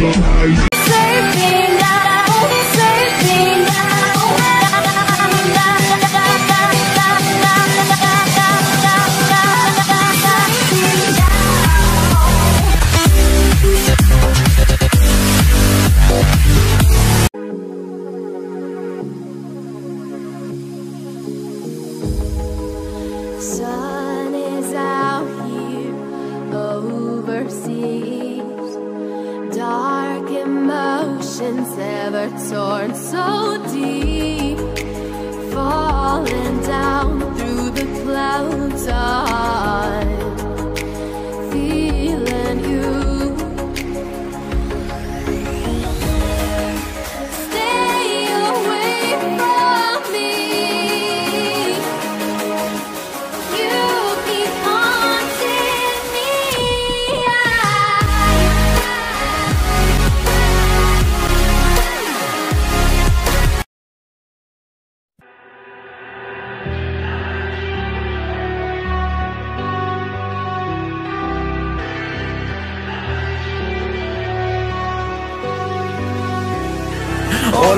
Save Sun is out here overseas. Dark emotions ever torn so deep. Falling down through the clouds.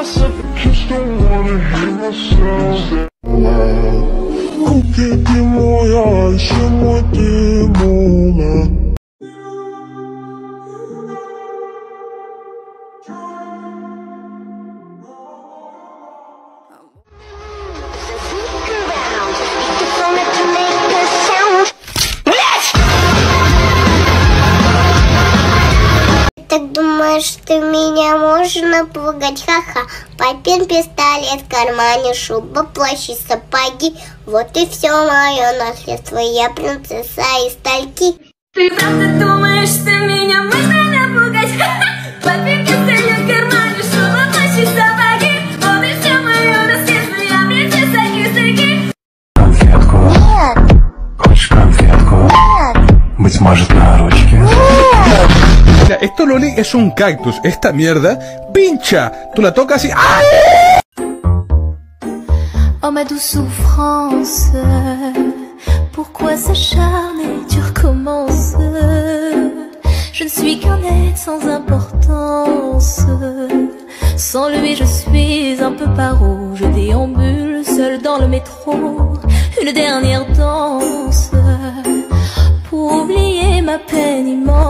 myself, I just don't wanna hear myself. Wow. Kupię moja, się moja. Так думаешь, ты меня можешь напугать? Ха-ха. Папин пистолет в кармане, шуба, плащ и сапоги. Вот и все мое наследство. Я принцесса из стальки. Ты правда думаешь, что меня можно напугать? Папин пистолет в кармане, шуба, плащ и сапоги. Вот и все мое наследство, я принцесса кисыки. Конфетку. Хочешь конфетку? Быть может, на ручке. Mira, esto Loli es un cactus. Esta mierda pincha. Tú la tocas y. Oh ma douce souffrance, pourquoi s'acharner, tu recommences Je ne suis qu'un être sans importance. Sans lui, je suis un peu paro. Je déambule seul dans le métro. Une dernière danse pour oublier ma peine immense.